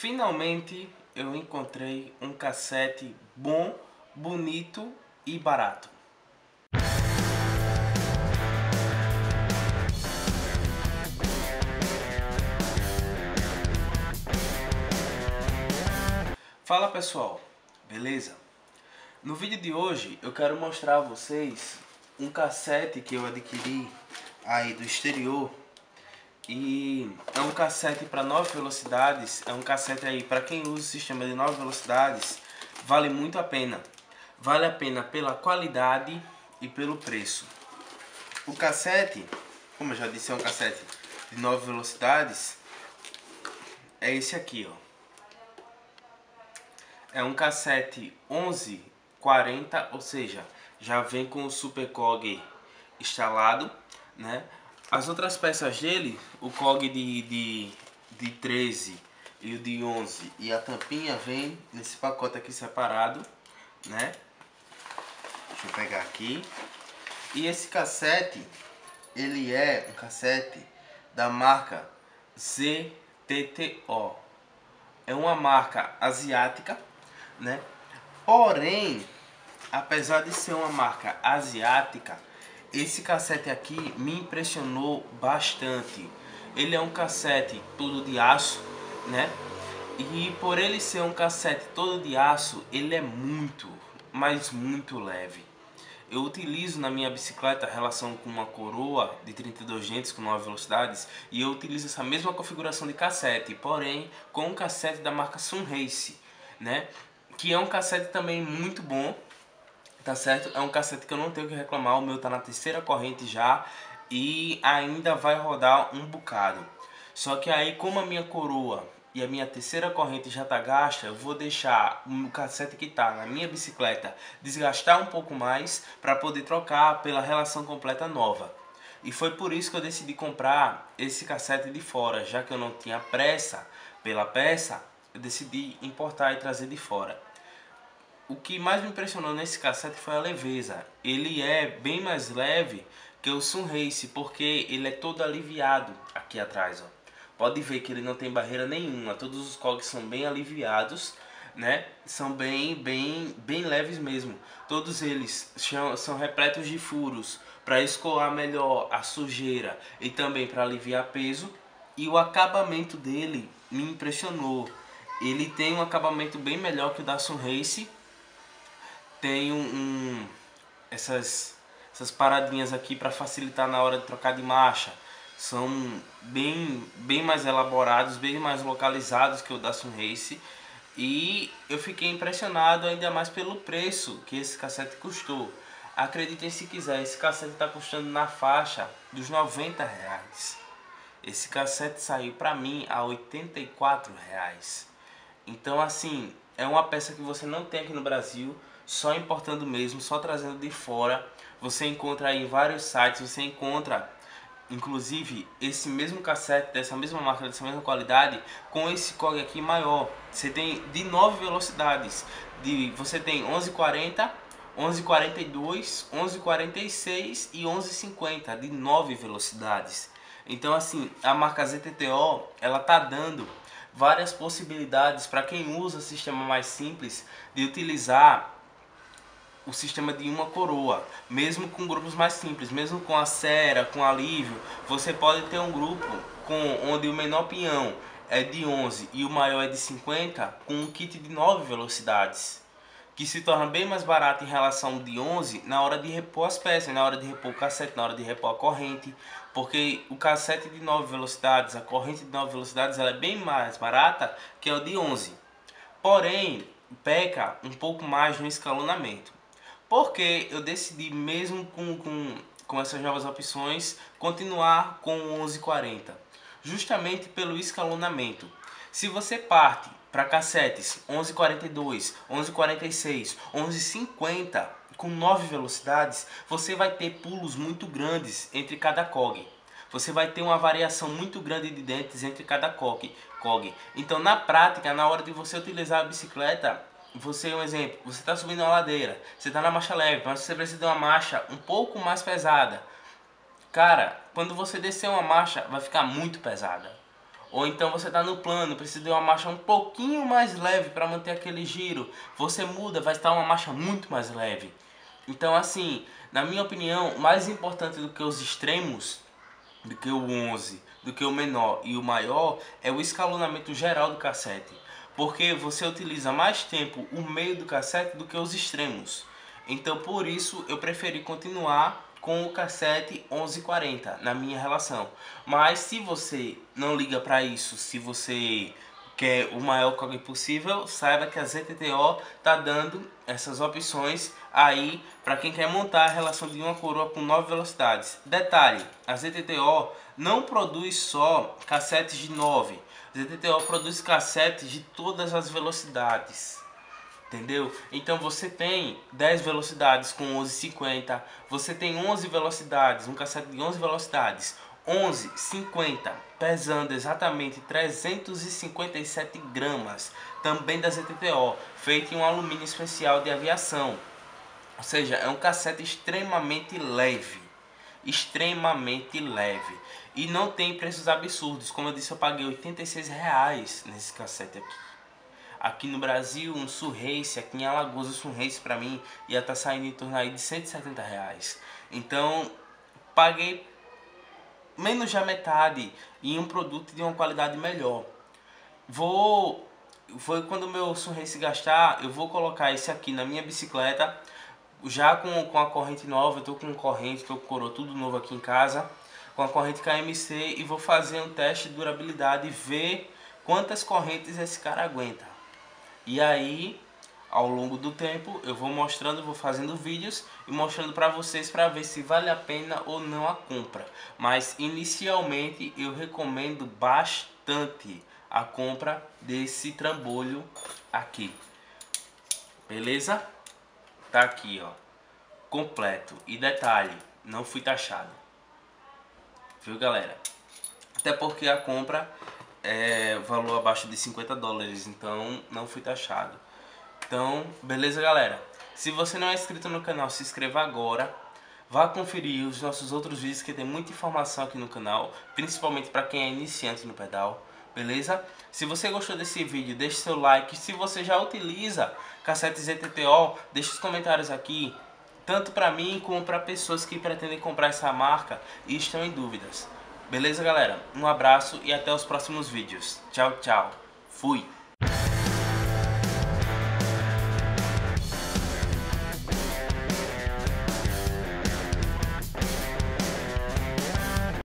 Finalmente eu encontrei um cassete bom, bonito e barato. Fala pessoal, beleza? No vídeo de hoje eu quero mostrar a vocês um cassete que eu adquiri aí do exterior e é um cassete para 9 velocidades, é um cassete aí para quem usa o sistema de 9 velocidades, vale muito a pena. Vale a pena pela qualidade e pelo preço. O cassete, como eu já disse, é um cassete de 9 velocidades, é esse aqui, ó. É um cassete 1140, ou seja, já vem com o Super Cog instalado, né? As outras peças dele, o Cog de, de, de 13 e o de 11 e a tampinha vem nesse pacote aqui separado, né? Deixa eu pegar aqui. E esse cassete, ele é um cassete da marca ZTTO. É uma marca asiática né? Porém, apesar de ser uma marca asiática, esse cassete aqui me impressionou bastante. Ele é um cassete todo de aço, né? E por ele ser um cassete todo de aço, ele é muito, mas muito leve. Eu utilizo na minha bicicleta a relação com uma coroa de 32 dentes com 9 velocidades e eu utilizo essa mesma configuração de cassete, porém com um cassete da marca Sunrace, né? que é um cassete também muito bom, tá certo? É um cassete que eu não tenho que reclamar, o meu tá na terceira corrente já e ainda vai rodar um bocado. Só que aí como a minha coroa e a minha terceira corrente já tá gasta, eu vou deixar o cassete que tá na minha bicicleta desgastar um pouco mais para poder trocar pela relação completa nova. E foi por isso que eu decidi comprar esse cassete de fora, já que eu não tinha pressa pela peça, eu decidi importar e trazer de fora o que mais me impressionou nesse cassete foi a leveza. Ele é bem mais leve que o Sunrace, porque ele é todo aliviado aqui atrás. Ó. Pode ver que ele não tem barreira nenhuma, todos os cogs são bem aliviados, né? São bem, bem, bem leves mesmo. Todos eles são, repletos de furos para escoar melhor a sujeira e também para aliviar peso. E o acabamento dele me impressionou. Ele tem um acabamento bem melhor que o da Sunrace tem um, um essas, essas paradinhas aqui para facilitar na hora de trocar de marcha. São bem, bem mais elaborados, bem mais localizados que o da Sunrace. E eu fiquei impressionado ainda mais pelo preço que esse cassete custou. Acreditem se quiser, esse cassete está custando na faixa dos 90 reais. Esse cassete saiu para mim a 84 reais. Então assim, é uma peça que você não tem aqui no Brasil só importando mesmo, só trazendo de fora. Você encontra aí em vários sites, você encontra inclusive esse mesmo cassete dessa mesma marca, dessa mesma qualidade, com esse COG aqui maior. Você tem de 9 velocidades. De, você tem 1140, 1142, 1146 e 1150 de 9 velocidades. Então assim, a marca ZTTO, ela tá dando várias possibilidades para quem usa sistema mais simples de utilizar o sistema de uma coroa, mesmo com grupos mais simples, mesmo com a cera, com alívio, você pode ter um grupo com onde o menor pinhão é de 11 e o maior é de 50, com um kit de 9 velocidades, que se torna bem mais barato em relação de 11 na hora de repor as peças, na hora de repor o cassete, na hora de repor a corrente, porque o cassete de 9 velocidades, a corrente de 9 velocidades, ela é bem mais barata que o de 11. Porém, peca um pouco mais no escalonamento. Porque eu decidi, mesmo com, com, com essas novas opções, continuar com o 1140. Justamente pelo escalonamento. Se você parte para cassetes 1142, 1146, 1150 com 9 velocidades, você vai ter pulos muito grandes entre cada cog. Você vai ter uma variação muito grande de dentes entre cada cog. Então, na prática, na hora de você utilizar a bicicleta, você, um exemplo, você está subindo uma ladeira, você está na marcha leve, mas você precisa de uma marcha um pouco mais pesada. Cara, quando você descer uma marcha, vai ficar muito pesada. Ou então você está no plano, precisa de uma marcha um pouquinho mais leve para manter aquele giro. Você muda, vai estar uma marcha muito mais leve. Então assim, na minha opinião, mais importante do que os extremos, do que o 11, do que o menor e o maior, é o escalonamento geral do cassete. Porque você utiliza mais tempo o meio do cassete do que os extremos. Então por isso eu preferi continuar com o cassete 1140 na minha relação. Mas se você não liga para isso, se você quer o maior coque possível, saiba que a ZTTO tá dando essas opções aí para quem quer montar a relação de uma coroa com 9 velocidades. Detalhe, a ZTTO não produz só cassetes de 9. A ZTTO produz cassetes de todas as velocidades entendeu? Então você tem 10 velocidades com 11,50, você tem 11 velocidades, um cassete de 11 velocidades, 11,50, pesando exatamente 357 gramas, também da ZTTO, feito em um alumínio especial de aviação. Ou seja, é um cassete extremamente leve, extremamente leve. E não tem preços absurdos, como eu disse, eu paguei 86 reais nesse cassete aqui. Aqui no Brasil, um Surrace, aqui em Alagoas, o Surrace para mim ia estar tá saindo em torno aí de 170 reais. Então, paguei menos da metade em um produto de uma qualidade melhor. Vou foi quando meu Surrace gastar, eu vou colocar esse aqui na minha bicicleta, já com, com a corrente nova, eu tô com corrente, tô com coroa tudo novo aqui em casa, com a corrente KMC e vou fazer um teste de durabilidade e ver quantas correntes esse cara aguenta. E aí, ao longo do tempo, eu vou mostrando, vou fazendo vídeos e mostrando para vocês para ver se vale a pena ou não a compra. Mas inicialmente eu recomendo bastante a compra desse trambolho aqui. Beleza? Tá aqui, ó. Completo. E detalhe, não fui taxado. Viu, galera? Até porque a compra é valor abaixo de 50 dólares, então não fui taxado. Então, beleza galera? Se você não é inscrito no canal, se inscreva agora. Vá conferir os nossos outros vídeos que tem muita informação aqui no canal, principalmente para quem é iniciante no pedal, beleza? Se você gostou desse vídeo, deixe seu like. Se você já utiliza cassete ZTTO, deixe os comentários aqui, tanto para mim como para pessoas que pretendem comprar essa marca e estão em dúvidas. Beleza, galera? Um abraço e até os próximos vídeos. Tchau, tchau. Fui!